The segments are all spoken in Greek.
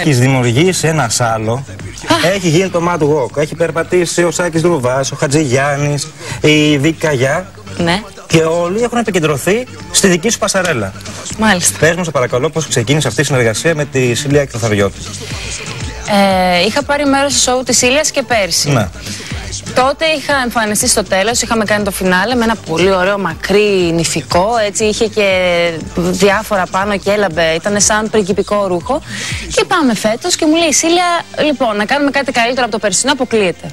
Έχει δημιουργήσει ένας άλλο. Έχει γίνει το Mad Walk. Έχει περπατήσει ο Σάκης Δρουβά, ο Χατζηγιάννης, η Βίκαγιά. Ναι, Και όλοι έχουν επικεντρωθεί στη δική σου πασαρέλα. μάλιστα. Πες μου, σε παρακαλώ, πώς ξεκίνησε αυτή η συνεργασία με τη Σίλια Εκτοθαριώτη. Ε, είχα πάρει μέρος στο σοου της Ήλια και πέρσι. Ναι. Τότε είχα εμφανιστεί στο τέλος, είχαμε κάνει το φινάλε με ένα πολύ ωραίο μακρύ νηφικό. Έτσι είχε και διάφορα πάνω και έλαμπε. Ήταν σαν πριγκυπικό ρούχο. Και πάμε φέτος και μου λέει η Σίλια, λοιπόν, να κάνουμε κάτι καλύτερο από το περσινό, αποκλείεται.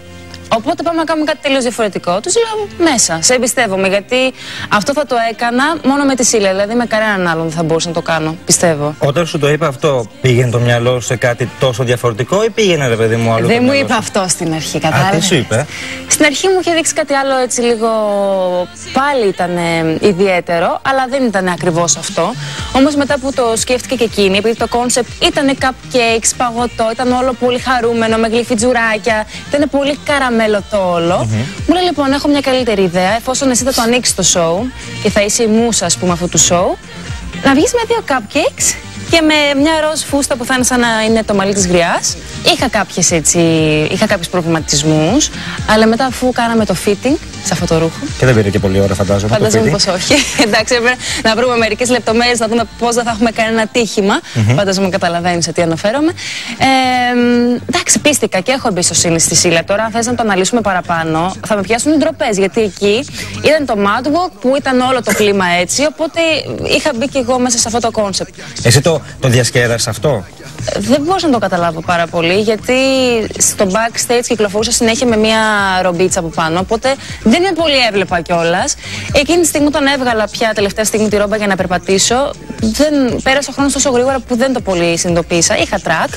Οπότε πάμε να κάνουμε κάτι τελείως διαφορετικό. Τους λέω μέσα, σε εμπιστεύομαι. Γιατί αυτό θα το έκανα μόνο με τη Σίλια. Δηλαδή με κανέναν άλλον δεν θα μπορούσα να το κάνω, πιστεύω. Όταν σου το είπε αυτό, πήγαινε το μυαλό σε κάτι τόσο διαφορετικό ή πήγαινε ρε παιδί μου άλλο. Δεν το μου μυαλό είπε σου; αυτό στην αρχή, Α, κατάλαβες; τι σου είπε; Στην αρχή μου είχε δείξει κάτι άλλο έτσι λίγο. Πάλι ήταν ε, ιδιαίτερο, αλλά δεν ήταν ακριβώς αυτό. Όμως μετά που το σκέφτηκε και εκείνη, επειδή το κόνσεπτ ήταν cupcakes, παγωτό, ήταν όλο πολύ χαρούμενο, με γλειφιτζουράκια, ήταν πολύ καραμέλο το όλο. Μου λέει λοιπόν: Έχω μια καλύτερη ιδέα, εφόσον εσύ θα το ανοίξεις το show και θα είσαι η μούσα, ας πούμε, αυτού του show, να βγεις με δύο cupcakes και με μια ροζ φούστα που θα είναι σαν να είναι το μαλλί της γριάς. Είχα, κάποιες έτσι, είχα κάποιους προβληματισμούς, αλλά μετά αφού κάναμε το fitting σε αυτό το ρούχο, Και δεν πήρε και πολύ ώρα, φαντάζομαι. το Φαντάζομαι φοιτή. πως όχι. Εντάξει, έπρεπε να βρούμε μερικές λεπτομέρειες, να δούμε πώς δεν θα έχουμε κανένα ατύχημα. Φαντάζομαι καταλαβαίνεις σε τι αναφέρομαι. Ε, μ, εντάξει, πίστηκα και έχω εμπιστοσύνη στη Σίλα. Τώρα, αν θες να το αναλύσουμε παραπάνω, θα με πιάσουν οι ντροπές. Γιατί εκεί ήταν το Mad Walk που ήταν όλο το κλίμα έτσι. Οπότε είχα μπει και εγώ μέσα σε αυτό το κόνσεπτ. Εσύ το, το διασκέδασες αυτό; Δεν μπορούσα να το καταλάβω πάρα πολύ γιατί στο backstage κυκλοφορούσα συνέχεια με μια ρομπίτσα από πάνω. Οπότε δεν με πολύ έβλεπα κιόλας. Εκείνη τη στιγμή, όταν έβγαλα πια τελευταία στιγμή τη ρόμπα για να περπατήσω, δεν, πέρασε ο χρόνος τόσο γρήγορα που δεν το πολύ συνειδητοποίησα. Είχα τρακ,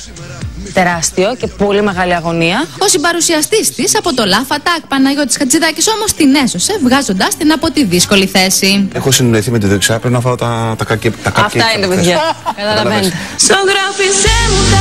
τεράστιο και πολύ μεγάλη αγωνία. Ο συμπαρουσιαστής της από το Laugh Attack Παναγιώτη Χατζηδάκης όμως την έσωσε, βγάζοντάς την από τη δύσκολη θέση. Έχω συνεννοηθεί με τη δεξιά, πρέπει να φάω τα, τα, κακέ, τα Αυτά είναι, παιδιά. Καταλαβαίνετε. Ζωγράφιζέ μου τα